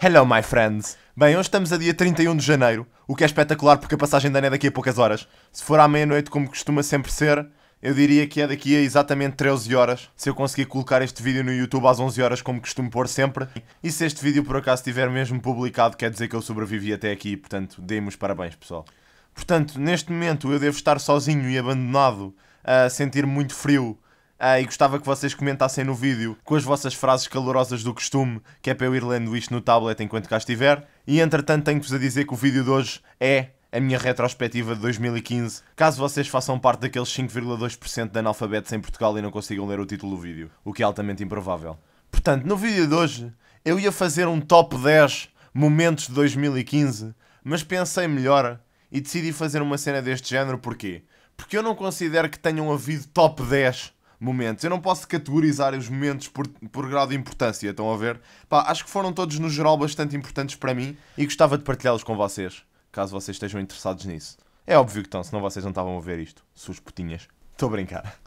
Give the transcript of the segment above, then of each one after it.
Hello, my friends! Bem, hoje estamos a dia 31 de janeiro, o que é espetacular porque a passagem de ano é daqui a poucas horas. Se for à meia-noite, como costuma sempre ser, eu diria que é daqui a exatamente 13 horas, se eu conseguir colocar este vídeo no YouTube às 11 horas, como costumo pôr sempre. E se este vídeo por acaso estiver mesmo publicado, quer dizer que eu sobrevivi até aqui, portanto, dê-me os parabéns, pessoal. Portanto, neste momento eu devo estar sozinho e abandonado, a sentir muito frio ah, e gostava que vocês comentassem no vídeo com as vossas frases calorosas do costume, que é para eu ir lendo isto no tablet enquanto cá estiver. E entretanto tenho-vos a dizer que o vídeo de hoje é a minha retrospectiva de 2015, caso vocês façam parte daqueles 5,2% de analfabetos em Portugal e não consigam ler o título do vídeo, o que é altamente improvável. Portanto, no vídeo de hoje eu ia fazer um top 10 momentos de 2015, mas pensei melhor e decidi fazer uma cena deste género, porquê? Porque eu não considero que tenham havido top 10 momentos. Eu não posso categorizar os momentos por, por grau de importância, estão a ver? Pá, acho que foram todos no geral bastante importantes para mim e gostava de partilhá-los com vocês, caso vocês estejam interessados nisso. É óbvio que estão, senão vocês não estavam a ver isto, suas putinhas. Estou a brincar.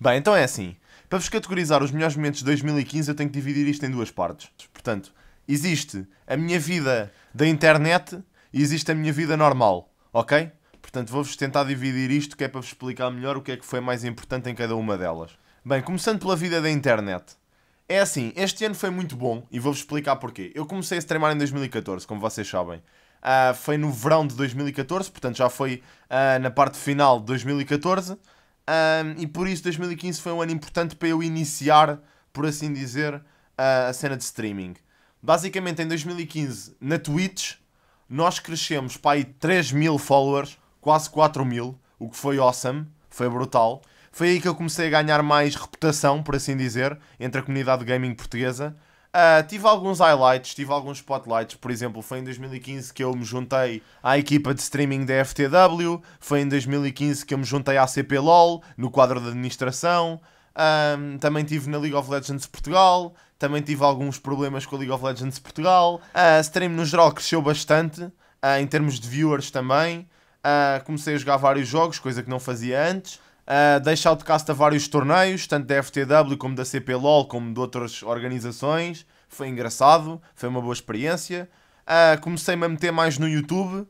Bem, então é assim. Para vos categorizar os melhores momentos de 2015, eu tenho que dividir isto em duas partes. Portanto, existe a minha vida da internet e existe a minha vida normal, ok? Portanto, vou-vos tentar dividir isto, que é para vos explicar melhor o que é que foi mais importante em cada uma delas. Bem, começando pela vida da internet. É assim, este ano foi muito bom e vou-vos explicar porquê. Eu comecei a streamar em 2014, como vocês sabem. Uh, foi no verão de 2014, portanto já foi uh, na parte final de 2014. Uh, e por isso 2015 foi um ano importante para eu iniciar, por assim dizer, a cena de streaming. Basicamente em 2015, na Twitch, nós crescemos para aí 3 mil followers quase 4 mil, o que foi awesome, foi brutal. Foi aí que eu comecei a ganhar mais reputação, por assim dizer, entre a comunidade gaming portuguesa. Uh, tive alguns highlights, tive alguns spotlights, por exemplo, foi em 2015 que eu me juntei à equipa de streaming da FTW, foi em 2015 que eu me juntei à CP LOL, no quadro de administração, um, também tive na League of Legends Portugal, também tive alguns problemas com a League of Legends Portugal, a uh, stream no geral cresceu bastante, uh, em termos de viewers também, Uh, comecei a jogar vários jogos, coisa que não fazia antes. Uh, dei shoutcast a vários torneios, tanto da FTW como da CPLOL, como de outras organizações. Foi engraçado, foi uma boa experiência. Uh, Comecei-me a meter mais no YouTube, uh,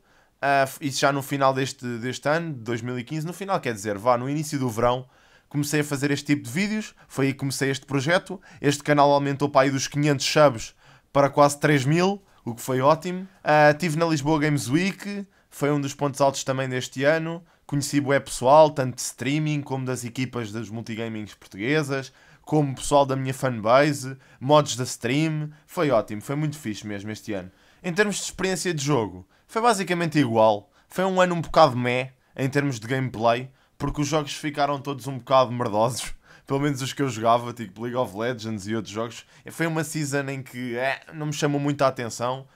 isso já no final deste, deste ano, de 2015. No final, quer dizer, vá, no início do verão, comecei a fazer este tipo de vídeos. Foi aí que comecei este projeto. Este canal aumentou para aí dos 500 subs para quase 3 mil, o que foi ótimo. Uh, estive na Lisboa Games Week foi um dos pontos altos também deste ano. Conheci o pessoal, tanto de streaming como das equipas das multigamings portuguesas, como pessoal da minha fanbase, mods da stream. Foi ótimo, foi muito fixe mesmo este ano. Em termos de experiência de jogo, foi basicamente igual. Foi um ano um bocado meh em termos de gameplay, porque os jogos ficaram todos um bocado merdosos. Pelo menos os que eu jogava, tipo League of Legends e outros jogos. Foi uma season em que é, não me chamou muito a atenção.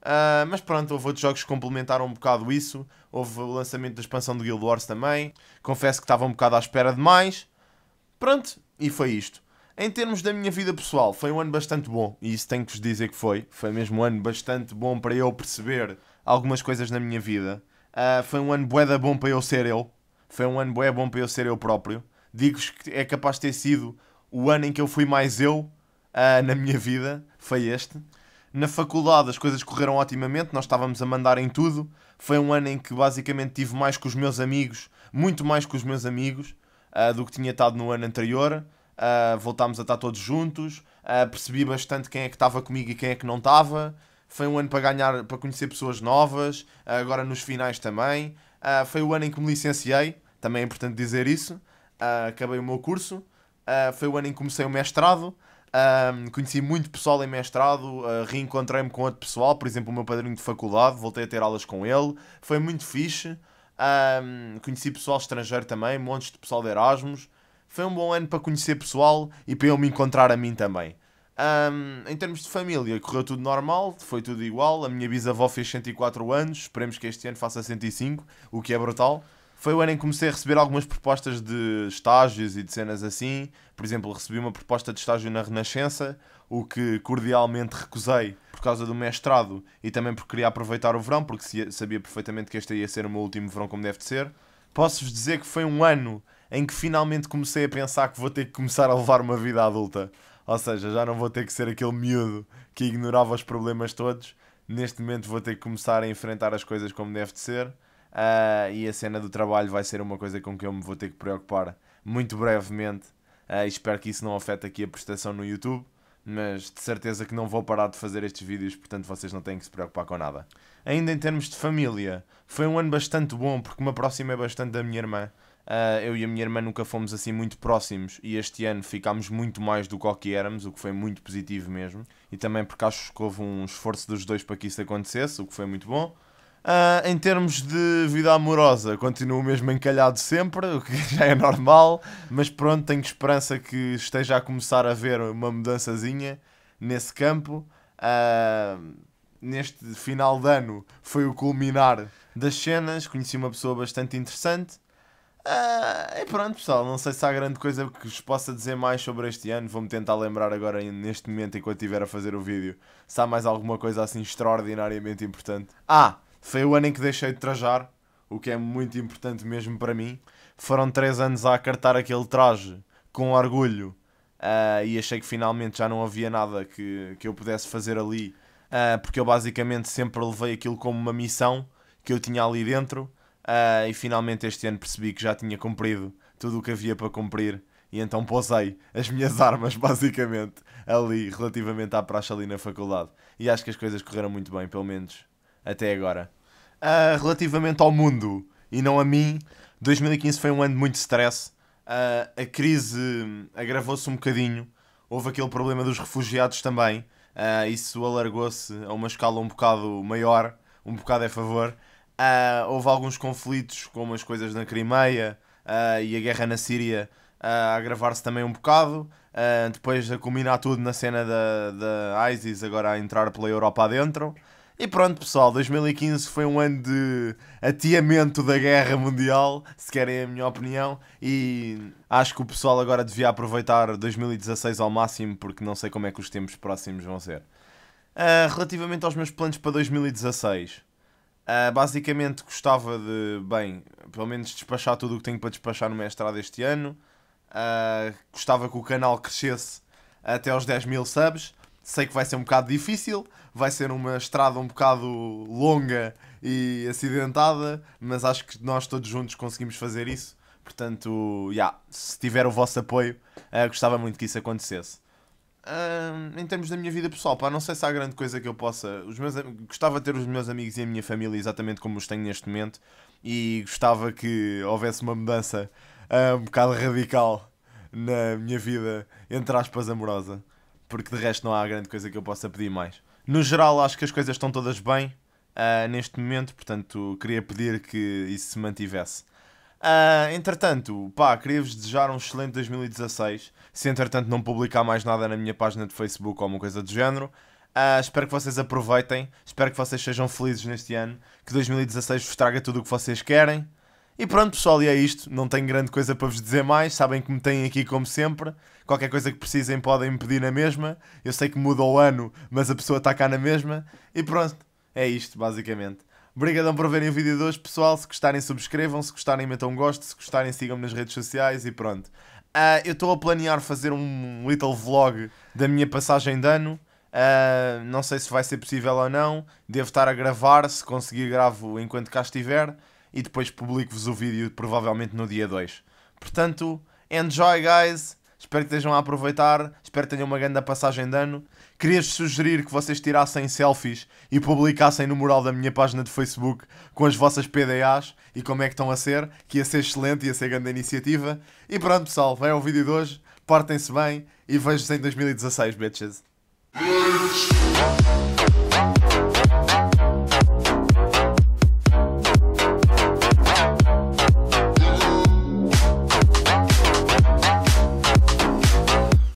Uh, mas pronto, houve outros jogos que complementaram um bocado isso. Houve o lançamento da expansão do Guild Wars também. Confesso que estava um bocado à espera de mais. Pronto, e foi isto. Em termos da minha vida pessoal, foi um ano bastante bom. E isso tenho que vos dizer que foi. Foi mesmo um ano bastante bom para eu perceber algumas coisas na minha vida. Uh, foi um ano bué bom para eu ser eu. Foi um ano bué bom para eu ser eu próprio. Digo-vos que é capaz de ter sido o ano em que eu fui mais eu uh, na minha vida. Foi este. Na faculdade as coisas correram otimamente, nós estávamos a mandar em tudo. Foi um ano em que basicamente tive mais com os meus amigos, muito mais com os meus amigos, uh, do que tinha estado no ano anterior. Uh, voltámos a estar todos juntos, uh, percebi bastante quem é que estava comigo e quem é que não estava. Foi um ano para ganhar, para conhecer pessoas novas, agora nos finais também. foi o ano em que me licenciei, também é importante dizer isso. acabei o meu curso. foi o ano em que comecei o mestrado. Um, conheci muito pessoal em mestrado, uh, reencontrei-me com outro pessoal, por exemplo, o meu padrinho de faculdade, voltei a ter aulas com ele, foi muito fixe. Um, conheci pessoal estrangeiro também, montes de pessoal de Erasmus. Foi um bom ano para conhecer pessoal e para eu me encontrar a mim também. Um, em termos de família, correu tudo normal, foi tudo igual. A minha bisavó fez 104 anos, esperemos que este ano faça 105, o que é brutal. Foi o ano em que comecei a receber algumas propostas de estágios e de cenas assim. Por exemplo, recebi uma proposta de estágio na Renascença, o que cordialmente recusei por causa do mestrado e também porque queria aproveitar o verão, porque sabia perfeitamente que este ia ser o meu último verão como deve de ser. Posso-vos dizer que foi um ano em que finalmente comecei a pensar que vou ter que começar a levar uma vida adulta. Ou seja, já não vou ter que ser aquele miúdo que ignorava os problemas todos. Neste momento vou ter que começar a enfrentar as coisas como deve de ser. Uh, e a cena do trabalho vai ser uma coisa com que eu me vou ter que preocupar muito brevemente. Uh, espero que isso não afete aqui a prestação no YouTube. Mas de certeza que não vou parar de fazer estes vídeos, portanto vocês não têm que se preocupar com nada. Ainda em termos de família, foi um ano bastante bom porque me aproximei bastante da minha irmã. Uh, eu e a minha irmã nunca fomos assim muito próximos e este ano ficámos muito mais do que, que éramos, o que foi muito positivo mesmo. E também porque acho que houve um esforço dos dois para que isso acontecesse, o que foi muito bom. Uh, em termos de vida amorosa, continuo mesmo encalhado sempre, o que já é normal, mas pronto, tenho esperança que esteja a começar a ver uma mudançazinha nesse campo. Uh, neste final de ano foi o culminar das cenas, conheci uma pessoa bastante interessante Uh, e pronto, pessoal, não sei se há grande coisa que vos possa dizer mais sobre este ano. Vou-me tentar lembrar agora, neste momento, enquanto estiver a fazer o vídeo, se há mais alguma coisa assim extraordinariamente importante. Ah, foi o ano em que deixei de trajar, o que é muito importante mesmo para mim. Foram 3 anos a acartar aquele traje com orgulho uh, e achei que finalmente já não havia nada que, que eu pudesse fazer ali, uh, porque eu basicamente sempre levei aquilo como uma missão que eu tinha ali dentro Uh, e finalmente este ano percebi que já tinha cumprido tudo o que havia para cumprir. E então posei as minhas armas, basicamente, ali, relativamente à praxe ali na faculdade. E acho que as coisas correram muito bem, pelo menos até agora. Uh, relativamente ao mundo e não a mim, 2015 foi um ano de muito stress. Uh, a crise agravou-se um bocadinho. Houve aquele problema dos refugiados também. Uh, isso alargou-se a uma escala um bocado maior, um bocado a favor. Houve alguns conflitos, como as coisas na Crimeia e a guerra na Síria, a agravar-se também um bocado. depois a culminar tudo na cena da, da ISIS, agora a entrar pela Europa adentro. E pronto, pessoal, 2015 foi um ano de atiamento da guerra mundial, se querem a minha opinião, e acho que o pessoal agora devia aproveitar 2016 ao máximo, porque não sei como é que os tempos próximos vão ser. Uh, relativamente aos meus planos para 2016, Uh, basicamente gostava de, bem, pelo menos despachar tudo o que tenho para despachar no mestrado este ano. Uh, gostava que o canal crescesse até aos 10 mil subs. Sei que vai ser um bocado difícil, vai ser uma estrada um bocado longa e acidentada, mas acho que nós todos juntos conseguimos fazer isso. Portanto, yeah, se tiver o vosso apoio, uh, gostava muito que isso acontecesse. Uh, em termos da minha vida pessoal, pá, não sei se há grande coisa que eu possa. Os meus, gostava de ter os meus amigos e a minha família exatamente como os tenho neste momento e gostava que houvesse uma mudança uh, um bocado radical na minha vida, entre aspas, amorosa, porque de resto não há grande coisa que eu possa pedir mais. No geral, acho que as coisas estão todas bem uh, neste momento, portanto, queria pedir que isso se mantivesse. Uh, entretanto, pá, queria-vos desejar um excelente 2016. Se entretanto não publicar mais nada na minha página de Facebook ou alguma coisa do género, uh, espero que vocês aproveitem. Espero que vocês sejam felizes neste ano. Que 2016 vos traga tudo o que vocês querem. E pronto, pessoal, e é isto. Não tenho grande coisa para vos dizer mais. Sabem que me têm aqui como sempre. Qualquer coisa que precisem podem me pedir na mesma. Eu sei que muda o ano, mas a pessoa está cá na mesma. E pronto, é isto, basicamente. Obrigadão por verem o vídeo de hoje, pessoal. Se gostarem, subscrevam. Se gostarem, metam um gosto. Se gostarem, sigam-me nas redes sociais e pronto. Uh, eu estou a planear fazer um little vlog da minha passagem de ano. Uh, não sei se vai ser possível ou não. Devo estar a gravar. Se conseguir, gravo enquanto cá estiver. E depois publico-vos o vídeo, provavelmente no dia 2. Portanto, enjoy, guys. Espero que estejam a aproveitar. Espero que tenham uma grande passagem de ano. Queria sugerir que vocês tirassem selfies e publicassem no mural da minha página de Facebook com as vossas PDAs e como é que estão a ser, que ia ser excelente, ia ser grande iniciativa. E pronto, pessoal, vai ao vídeo de hoje. Portem-se bem e vejo-se em 2016, bitches.